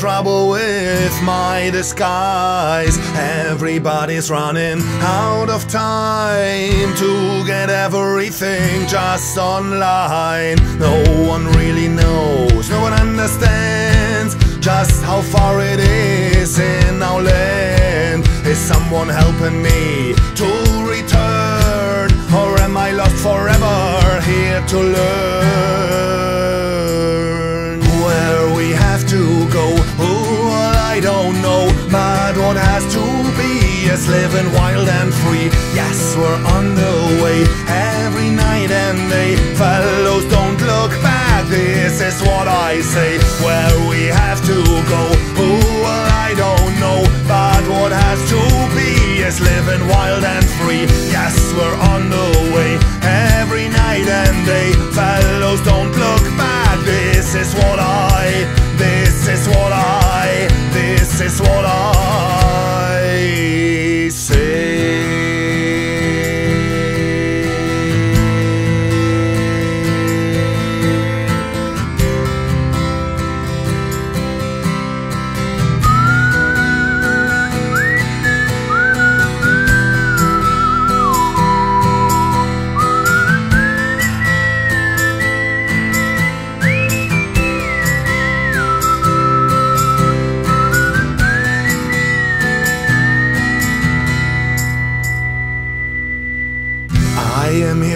trouble with my disguise. Everybody's running out of time to get everything just online. No one really knows, no one understands just how far it is in our land. Is someone helping me to return, or am I lost forever here to learn living wild and free. Yes, we're on the way every night and day. Fellows, don't look back. This is what I say. Where we have to go. Oh, I don't know, but what has to be is living wild and free. Yes, we're on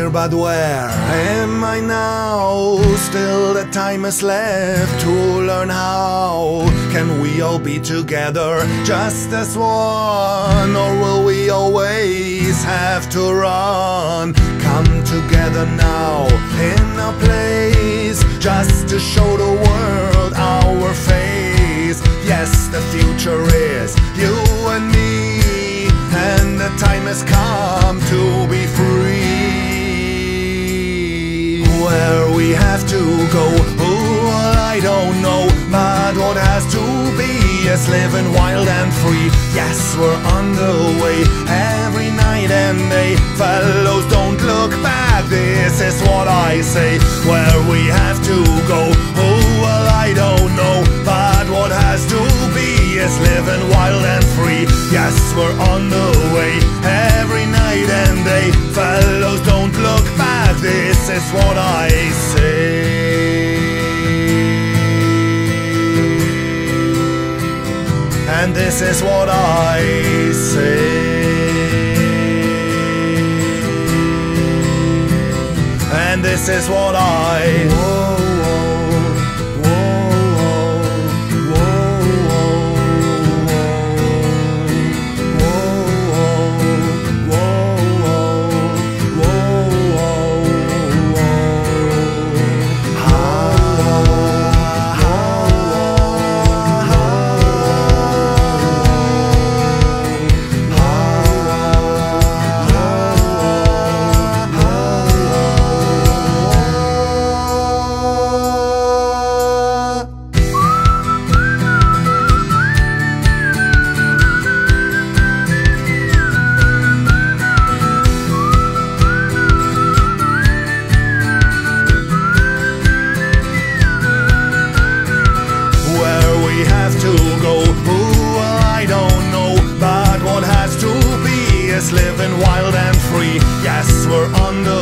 here, but where am I now? Still, the time is left to learn how. Can we all be together just as one? Or will we always have to run? Come together now in a place just to show the world go, oh, I don't know. But what has to be is living wild and free. Yes, we're on the way every night and day. Fellows, don't look back. This is what I say. Where we have to go, oh, well, I don't know. But what has to be is living wild and free. Yes, we're on the way every night and day. Fellows, don't look back. This is what I this is what I say. And this is what I. wild and free. Yes, we're on the